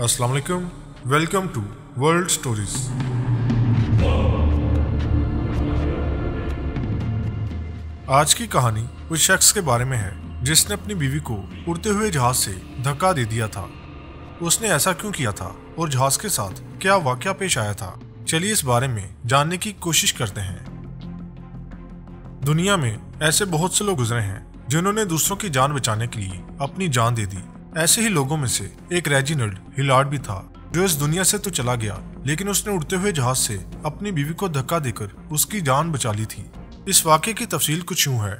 अस्सलाम वालेकुम welcome to world stories. आज की कहानी उस शख्स के बारे में है, जिसने अपनी बीवी को उड़ते हुए जहाज़ से धक्का दे दिया था। उसने ऐसा क्यों किया था और जहाज़ के साथ क्या वाक्य पेश आया था? चलिए इस बारे में जानने की कोशिश करते हैं। दुनिया में ऐसे बहुत से लोग गुजरे हैं, जिन्होंने दूसरों की जान बचाने के लिए अपनी जान दे दी। ऐसे ही लोगों में से एक रेजिनल्ड हिलार्ड भी था, जो इस दुनिया से तो चला गया, लेकिन उसने उड़ते हुए जहाज़ से अपनी बीवी को धक्का देकर उसकी जान बचा ली थी। इस वाक्य की तफसील कुछ यूँ है।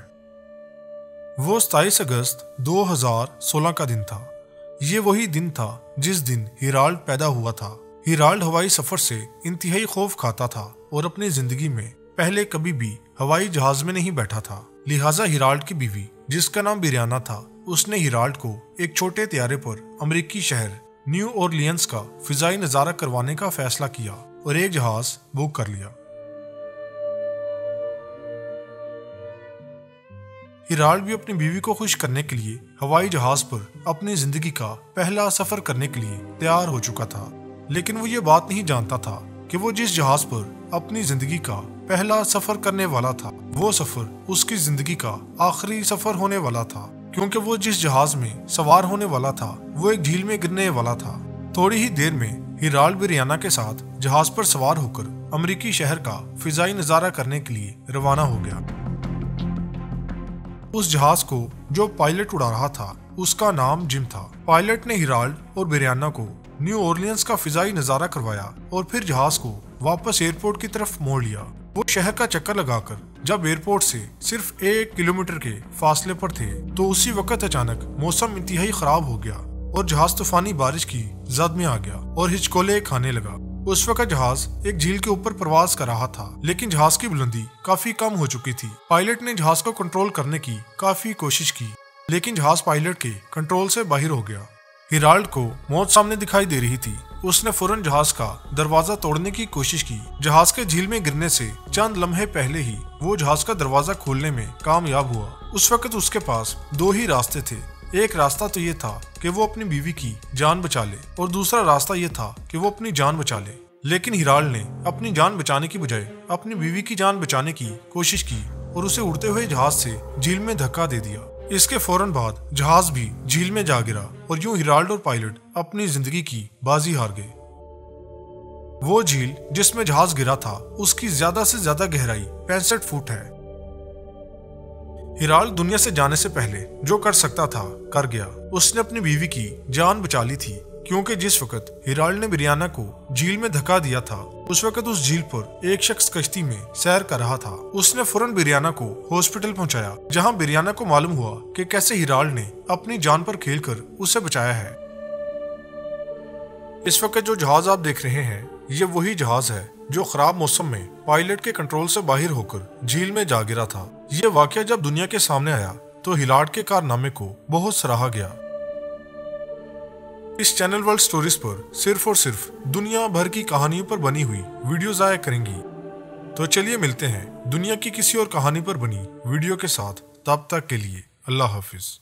वो 27 अगस्त 2016 का दिन था। ये वही दिन था जिस दिन हिराल्ड पैदा हुआ था। हिराल्ड हवाई सफ़र से इंतहाई खौफ खाता था और अपनी ज़िंदगी में पहले कभी भी हवाई जहाज़ में नहीं बैठा था। लिहाजा हिराल्ड की बीवी, जिसका नाम बिरियाना था, उसने हिराल्ड को एक छोटे त्यारे पर अमेरिकी शहर न्यू ओरलियंस का फिजाई नज़ारा करवाने का फैसला किया और एक जहाज़ बुक कर लिया। हिराल्ड भी अपनी बीवी को खुश करने के लिए हवाई जहाज़ पर अपनी ज़िंदगी का पहला सफ़र करने के लिए तैयार हो चुका था, लेकिन वो ये बात नहीं जानता था कि वो जिस जहाज़ पर अपनी ज़िंदगी का पहला सफ़र करने वाला था। वो सफ़र उसकी ज़िंदगी का आखिरी सफ़र होने वाला था, क्योंकि वो जिस जहाज़ में सवार होने वाला था, वो एक झील में गिरने वाला था। थोड़ी ही देर में हिराल बिरियाना के साथ जहाज़ पर सवार होकर अमरीकी शहर का फिजाई नज़ारा करने के लिए रवाना हो गया। उस जहाज़ को जो पायलट उड़ा रहा था, उसका नाम जिम था। पायलट ने हिराल्ड और बिरियाना को न्यू ओरलियंस का फिजाई नज़ारा करवाया और फिर जहाज़ को वापस एयरपोर्ट की तरफ़ मोड़ लिया। वो शहर का चक्कर लगाकर, जब एयरपोर्ट से सिर्फ़ एक किलोमीटर के फासले पर थे तो उसी वक्त अचानक मौसम इंतहाई खराब हो गया और जहाज़ तूफानी बारिश की जद में आ गया और हिचकोले खाने लगा। उस वक्त जहाज़ एक झील के ऊपर प्रवास कर रहा था, लेकिन जहाज़ की बुलंदी काफ़ी कम हो चुकी थी। पायलट ने जहाज़ को कंट्रोल करने की काफ़ी कोशिश की, लेकिन जहाज़ पायलट के कंट्रोल से बाहर हो गया। हिराल्ड को मौत सामने दिखाई दे रही थी। उसने फ़ौरन जहाज़ का दरवाज़ा तोड़ने की कोशिश की। जहाज़ के झील में गिरने से चंद लम्हे पहले ही वो जहाज़ का दरवाज़ा खोलने में कामयाब हुआ। उस वक्त उसके पास दो ही रास्ते थे। एक रास्ता तो ये था कि वो अपनी बीवी की जान बचा ले और दूसरा रास्ता ये था कि वो अपनी जान बचा ले। लेकिन हिराल ने अपनी जान बचाने की बजाय अपनी बीवी की जान बचाने की कोशिश की और उसे उड़ते हुए जहाज़ से झील में धक्का दे दिया। इसके फ़ौरन बाद जहाज़ भी झील में जा गिरा और यूँ हिराल्ड और पायलट अपनी ज़िंदगी की बाजी हार गए। वो झील जिसमें जहाज़ गिरा था, उसकी ज़्यादा से ज़्यादा गहराई पैंसठ फुट है। हिराल दुनिया से जाने से पहले जो कर सकता था, कर गया। उसने अपनी बीवी की जान बचा ली थी। क्योंकि जिस वक्त हिराल्ड ने बिरियाना को झील में धक्का दिया था, उस वक्त उस झील पर एक शख्स कश्ती में सैर कर रहा था। उसने फ़ौरन बिरियाना को हॉस्पिटल पहुँचाया, जहाँ बिरियाना को मालूम हुआ कि कैसे हिराल्ड ने अपनी जान पर खेलकर उसे बचाया है। इस वक्त जो जहाज़ आप देख रहे हैं, ये वही जहाज़ है जो खराब मौसम में पायलट के कंट्रोल से बाहर होकर झील में जा गिरा था। ये वाक्य जब दुनिया के सामने आया तो हिलाट के कारनामे को बहुत सराहा गया। इस चैनल वर्ल्ड स्टोरीज पर सिर्फ़ और सिर्फ़ दुनिया भर की कहानियों पर बनी हुई वीडियोज़ आया करेंगी। तो चलिए मिलते हैं दुनिया की किसी और कहानी पर बनी वीडियो के साथ। तब तक के लिए अल्लाह हाफिज।